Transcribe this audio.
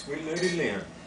Sweet Lady Lynn.